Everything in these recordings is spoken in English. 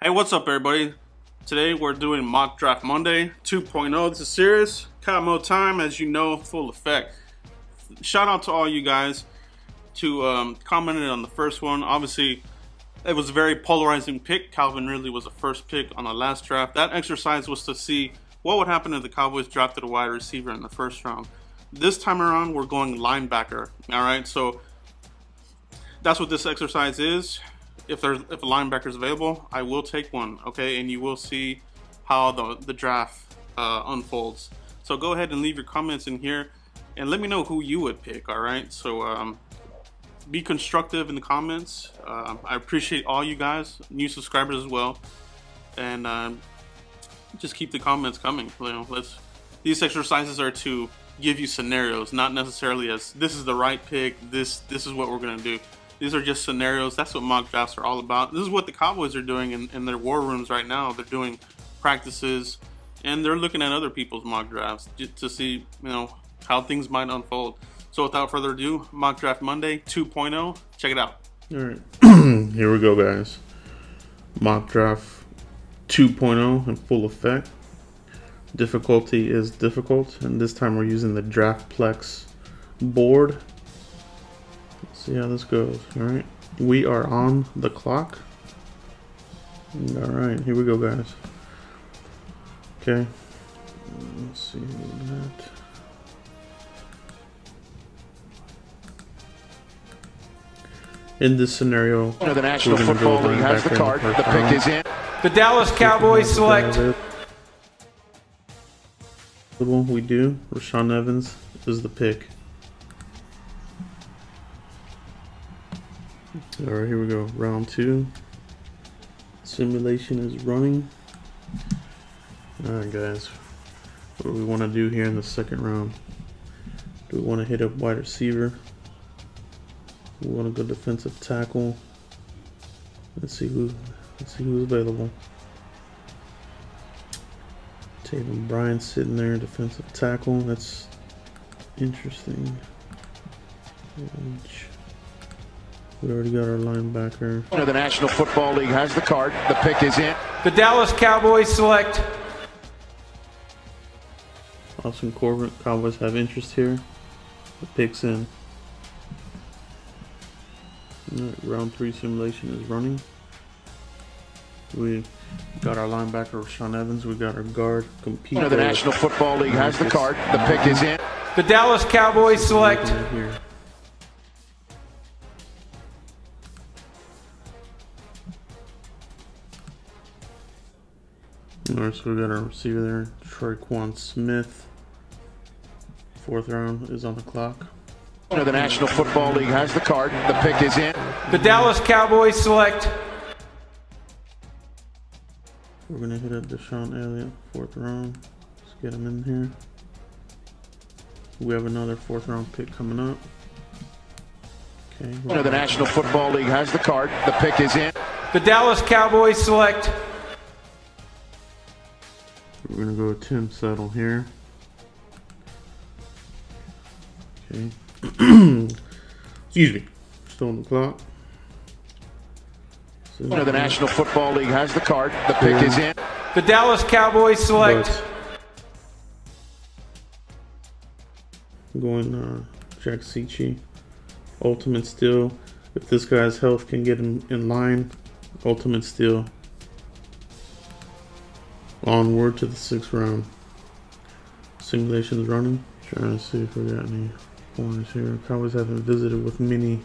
Hey, what's up, everybody? Today we're doing Mock Draft Monday 2.0. This is serious. Camo time, as you know, full effect. Shout out to all you guys to um, commented on the first one. Obviously, it was a very polarizing pick. Calvin Ridley was the first pick on the last draft. That exercise was to see what would happen if the Cowboys drafted a wide receiver in the first round. This time around, we're going linebacker. All right, so that's what this exercise is if there's if a linebacker is available, I will take one. Okay, and you will see how the the draft uh, unfolds. So go ahead and leave your comments in here, and let me know who you would pick. All right, so um, be constructive in the comments. Uh, I appreciate all you guys, new subscribers as well, and um, just keep the comments coming. You know, let's. These exercises are to give you scenarios, not necessarily as this is the right pick. This this is what we're gonna do. These are just scenarios. That's what mock drafts are all about. This is what the Cowboys are doing in, in their war rooms right now. They're doing practices and they're looking at other people's mock drafts to see, you know, how things might unfold. So without further ado, mock draft Monday 2.0. Check it out. All right, here we go, guys. Mock draft 2.0 in full effect. Difficulty is difficult, and this time we're using the Draftplex board see how this goes. Alright. We are on the clock. Alright, here we go, guys. Okay. Let's see that. In this scenario, the National Football League has the card. The, the pick is in. The Dallas Cowboys select. We do. Rashaan Evans is the pick. Alright, here we go. Round two. Simulation is running. Alright, guys. What do we want to do here in the second round? Do we want to hit up wide receiver? We want to go defensive tackle. Let's see who. Let's see who's available. Taven Bryan sitting there, defensive tackle. That's interesting. We already got our linebacker. The National Football League has the card. The pick is in. The Dallas Cowboys select. Austin Corbett. Cowboys have interest here. The pick's in. Right, round three simulation is running. We got our linebacker Sean Evans. We got our guard Corbett. The National Football League has the card. The pick is in. The Dallas Cowboys select. Here. Alright, so we got our receiver there, Tre'Quan Smith. Fourth round is on the clock. The National Football League has the card. The pick is in. The Dallas Cowboys select. We're going to hit up DeShon Elliott, fourth round. Let's get him in here. We have another fourth round pick coming up. Okay. The National Football League has the card. The pick is in. The Dallas Cowboys select. We're gonna go with Tim Settle here. Okay. Excuse me. Still on the clock. So, the National Football League has the card. The pick yeah. is in. The Dallas Cowboys select. going uh, Jack Cichy. Ultimate Steal. If this guy's health can get him in line, Ultimate Steal Onward to the sixth round. Simulations running. Trying to see if we got any points here. Cowboys haven't visited with many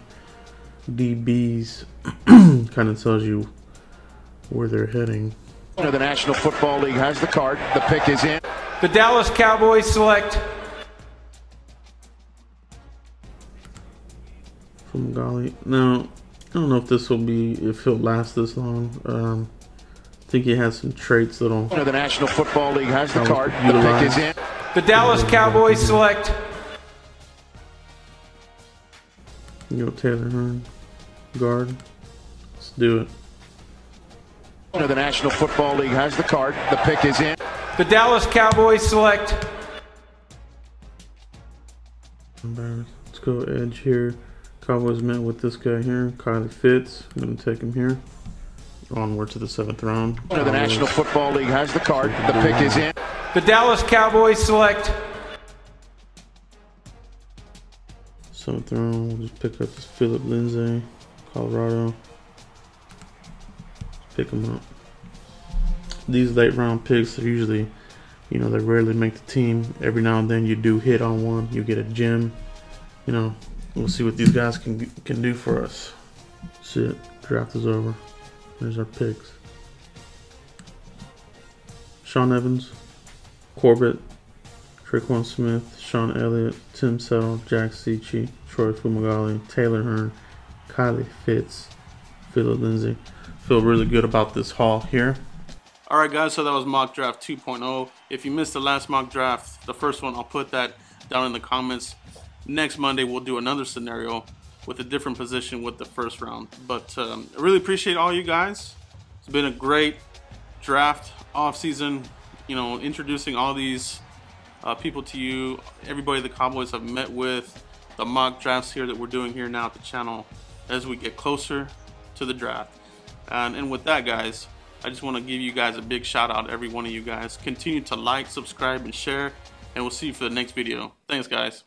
DBs. kind of tells you where they're heading. The National Football League has the card. The pick is in. The Dallas Cowboys select. Fumagalli. Now, I don't know if this will be, if it'll last this long. Um, think he has some traits that'll. The National Football League has the card. The pick is in. The Dallas Cowboys select. Go Taylor Hearn, guard. Let's do it. The National Football League has the card. The pick is in. The Dallas Cowboys select. Let's go edge here. Cowboys met with this guy here, Kylie Fitts. I'm gonna take him here. Onward to the seventh round. The National Football League has the card. The pick is in. The Dallas Cowboys select Seventh round, we'll just pick up this Phillip Lindsay, Colorado. Pick him up. These late round picks are usually, you know, they rarely make the team. Every now and then you do hit on one, you get a gem. You know, we'll see what these guys can can do for us. That's it. Draft is over. There's our picks. Sean Evans, Corbett, Tre'Quan Smith, Sean Elliott, Tim Settle, Jack Cichy, Troy Fumagalli, Taylor Hearn, Kylie Fitts, Phillip Lindsay. Feel really good about this haul here. All right, guys, so that was mock draft 2.0. If you missed the last mock draft, the first one, I'll put that down in the comments. Next Monday, we'll do another scenario with a different position with the first round. But um, I really appreciate all you guys. It's been a great draft off season. You know, introducing all these uh, people to you, everybody the Cowboys have met with, the mock drafts here that we're doing here now at the channel as we get closer to the draft. And, and with that, guys, I just want to give you guys a big shout out, every one of you guys. Continue to like, subscribe, and share, and we'll see you for the next video. Thanks, guys.